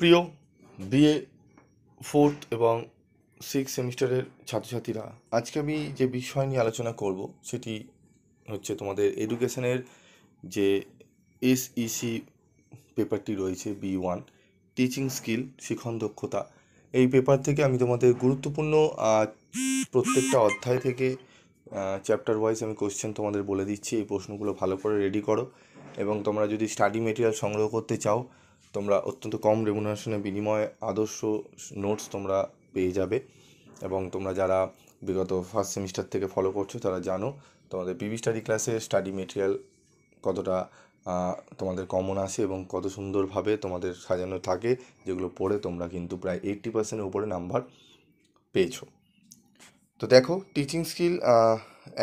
প্রিয় BA fourth এবং six সেমিস্টারের ছাত্রছাত্রীরা, আজকে আমি যে বিষয় নিয়ে আলোচনা করব সেটি হচ্ছে তোমাদের এডুকেশনের যে এসইসি পেপারটি রয়েছে বি ওয়ান, টিচিং স্কিল শিখন দক্ষতা। এই পেপার থেকে আমি তোমাদের গুরুত্বপূর্ণ প্রত্যেকটা অধ্যায় থেকে চ্যাপ্টার ওয়াইজ আমি কোশ্চেন তোমাদের বলে দিচ্ছি। এই প্রশ্নগুলো ভালো করে রেডি করো এবং তোমরা যদি স্টাডি মেটেরিয়াল সংগ্রহ করতে চাও তোমরা অত্যন্ত কম রেমুনারেশনের বিনিময়ে আদর্শ নোটস তোমরা পেয়ে যাবে। এবং তোমরা যারা বিগত ফার্স্ট সেমিস্টার থেকে ফলো করছ, তারা জানো তোমাদের পিভি স্টাডি ক্লাসে স্টাডি মেটেরিয়াল কতটা তোমাদের কমন আসে এবং কত সুন্দরভাবে তোমাদের সাজানো থাকে, যেগুলো পড়ে তোমরা কিন্তু প্রায় এইট্টি পার্সেন্টের উপরে নাম্বার পেয়েছ। তো দেখো টিচিং স্কিল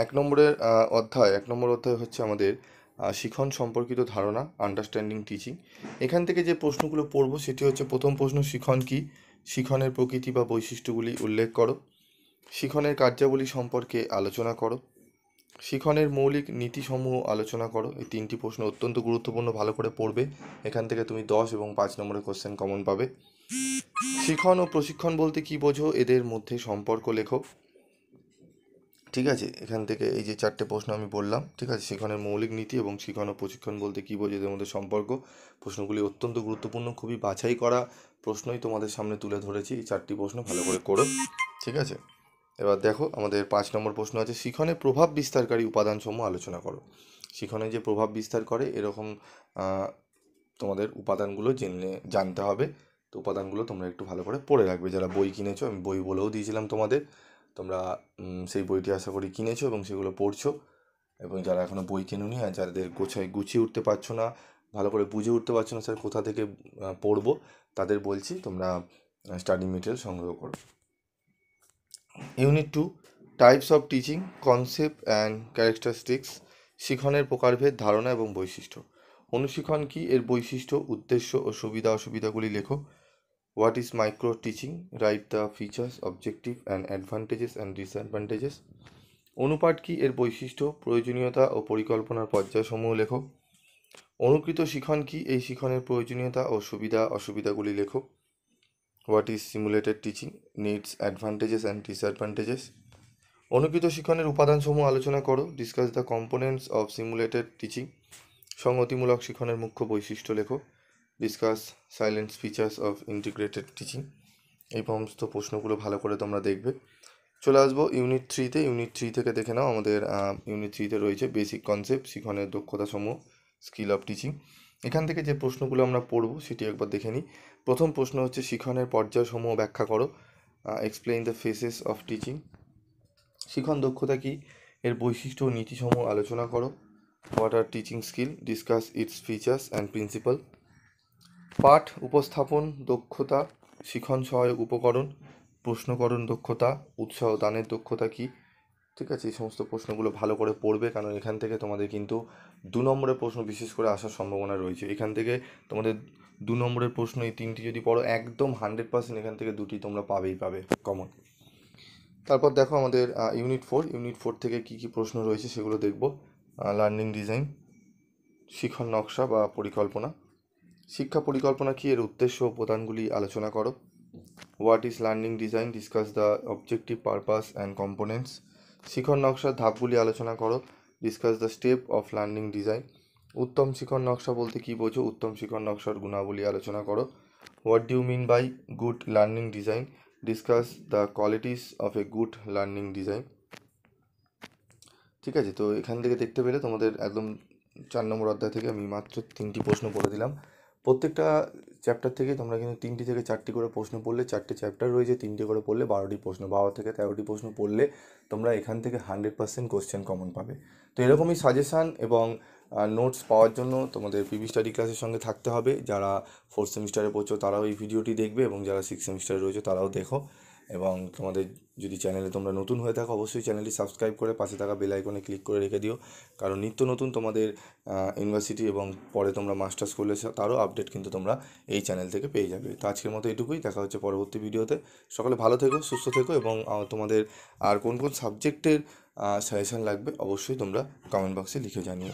এক নম্বরের অধ্যায়, এক নম্বর অধ্যায় হচ্ছে আমাদের শিখন সম্পর্কিত ধারণা আন্ডারস্ট্যান্ডিং টিচিং এখান থেকে যে প্রশ্নগুলো পড়ব, সেটি হচ্ছে, প্রথম প্রশ্ন, শিখন কি? শিখনের প্রকৃতি বা বৈশিষ্ট্যগুলি উল্লেখ করো। শিখনের কার্যাবলী সম্পর্কে আলোচনা করো। শিখনের মৌলিক নীতিসমূহ আলোচনা করো। এই তিনটি প্রশ্ন অত্যন্ত গুরুত্বপূর্ণ, ভালো করে পড়বে। এখান থেকে তুমি দশ এবং পাঁচ নম্বরের কোশ্চেন কমন পাবে। শিখন ও প্রশিক্ষণ বলতে কি বোঝো? এদের মধ্যে সম্পর্ক লেখো। ঠিক আছে? এখান থেকে এই যে চারটে প্রশ্ন আমি বললাম, ঠিক আছে? শিখনের মৌলিক নীতি এবং শিখানো প্রশিক্ষণ বলতে কী বোঝো এদের মধ্যে সম্পর্ক? প্রশ্নগুলি অত্যন্ত গুরুত্বপূর্ণ, খুবই বাছাই করা প্রশ্নই তোমাদের সামনে তুলে ধরেছি। এই চারটি প্রশ্ন ভালো করে করো, ঠিক আছে? এবার দেখো, আমাদের পাঁচ নম্বর প্রশ্ন আছে, শিখনে প্রভাব বিস্তারকারী উপাদানসমূহ আলোচনা করো। শিখনে যে প্রভাব বিস্তার করে, এরকম তোমাদের উপাদানগুলো জেনে, জানতে হবে। তো উপাদানগুলো তোমরা একটু ভালো করে পড়ে রাখবে। যারা বই কিনেছো, আমি বই বলেও দিয়েছিলাম তোমাদের। তোমরা সেই বইটি আশা করি কিনেছো এবং সেগুলো পড়ছো এবং যারা এখনও বই কেনুনি আর যাদের গোছায় গুছিয়ে উঠতে পারছ না, ভালো করে বুঝে উঠতে পারছ না স্যার কোথা থেকে পড়ব, তাদের বলছি তোমরা স্টাডি মেটেরিয়াল সংগ্রহ করো। Unit two types of teaching concept and characteristics শিখনের প্রকারভেদ, ধারণা এবং বৈশিষ্ট্য। অনুশিখন কি? এর বৈশিষ্ট্য, উদ্দেশ্য ও সুবিধা অসুবিধাগুলি লেখো। What is micro teaching write the features objective and advantages and disadvantages অনুপাত কি? এর বৈশিষ্ট্য, প্রয়োজনীয়তা ও পরিকল্পনার পর্যায়সমূহ লেখো। অনুকৃত শিখন কি? এই শিখনের প্রয়োজনীয়তা ও সুবিধা, অসুবিধাগুলি লেখো। What is simulated teaching needs advantages and disadvantages অনুকৃত শিখনের উপাদানসমূহ আলোচনা করো। Discuss the components of simulated teaching সংগতিমূলক শিখনের মুখ্য বৈশিষ্ট্য লেখো। Discuss silence features of integrated teaching এই সমস্ত প্রশ্নগুলো ভালো করে তোমরা দেখবে। চলে আসব ইউনিট থ্রিতে ইউনিট থ্রি থেকে দেখে নাও আমাদের ইউনিট থ্রিতে রয়েছে বেসিক কনসেপ্ট শিখনের দক্ষতাসমূহ স্কিল অফ টিচিং এখান থেকে যে প্রশ্নগুলো আমরা পড়ব সেটি একবার দেখে নিই। প্রথম প্রশ্ন হচ্ছে, শিখনের পর্যায়সমূহ ব্যাখ্যা করো। Explain the phases of teaching শিখন দক্ষতা কি? এর বৈশিষ্ট্য ও নীতিসমূহ আলোচনা করো। What are teaching skill discuss its features and principal পাঠ, উপস্থাপন, দক্ষতা, শিখন সহায়ক উপকরণ, প্রশ্নকরণ দক্ষতা, উৎসাহ দানের দক্ষতা কি? ঠিক আছে, এই সমস্ত প্রশ্নগুলো ভালো করে পড়বে, কারণ এখান থেকে তোমাদের কিন্তু দু নম্বরের প্রশ্ন বিশেষ করে আসার সম্ভাবনা রয়েছে। এখান থেকে তোমাদের দু নম্বরের প্রশ্ন, এই তিনটি যদি পড়ো, একদম হান্ড্রেড পার্সেন্ট এখান থেকে দুটি তোমরা পাবেই পাবে কমন তারপর দেখো আমাদের ইউনিট ফোর ইউনিট ফোর থেকে কি কি প্রশ্ন রয়েছে সেগুলো দেখব। লার্নিং ডিজাইন শিখন নকশা বা পরিকল্পনা। শিক্ষা পরিকল্পনা কি এর উদ্দেশ্য ও উপাদানগুলি আলোচনা করো? What is learning design discuss the objective purpose and components শিখন নকশার ধাপগুলি আলোচনা করো। Discuss the step of learning design উত্তম শিখন নকশা বলতে কী বোঝো? উত্তম শিখন নকশার গুণাবলী আলোচনা করো। What do mean by good learning design discuss the qualities of a good learning design ঠিক আছে, তো এখান থেকে দেখতে পেলে তোমাদের একদম চার নম্বর অধ্যায় থেকে আমি মাত্র তিনটি প্রশ্ন পড়ে দিলাম। প্রত্যেকটা চ্যাপ্টার থেকে তোমরা কিন্তু তিনটি থেকে চারটি করে প্রশ্ন পড়লে, চারটে চ্যাপ্টার রয়েছে, তিনটি করে পড়লে বারোটি প্রশ্ন, বারো থেকে তেরোটি প্রশ্ন পড়লে তোমরা এখান থেকে হান্ড্রেড পার্সেন্ট কোশ্চেন কমন পাবে। তো এরকমই সাজেশান এবং নোটস পাওয়ার জন্য তোমাদের পিবি স্টাডি ক্লাসের সঙ্গে থাকতে হবে। যারা ফোর্থ সেমিস্টারে পড়ছো তারাও এই ভিডিওটি দেখবে এবং যারা সিক্স সেমিস্টারে রয়েছে তারাও দেখো। এবং তোমাদের যদি চ্যানেলে তোমরা নতুন হয়ে থাকো, অবশ্যই চ্যানেলটি সাবস্ক্রাইব করে পাশে থাকা বেল আইকনে ক্লিক করে রেখে দিও। কারণ নিত্য নতুন তোমাদের ইউনিভার্সিটি এবং পরে তোমরা মাস্টার্স করলে তারও আপডেট কিন্তু তোমরা এই চ্যানেল থেকে পেয়ে যাবে। তো আজকের মতো এটুকুই, দেখা হচ্ছে পরবর্তী ভিডিওতে সকলে ভালো থেকো, সুস্থ থেকো এবং তোমাদের আর কোন কোন সাবজেক্টের সাজেশান লাগবে অবশ্যই তোমরা কমেন্ট বক্সে লিখে জানিও।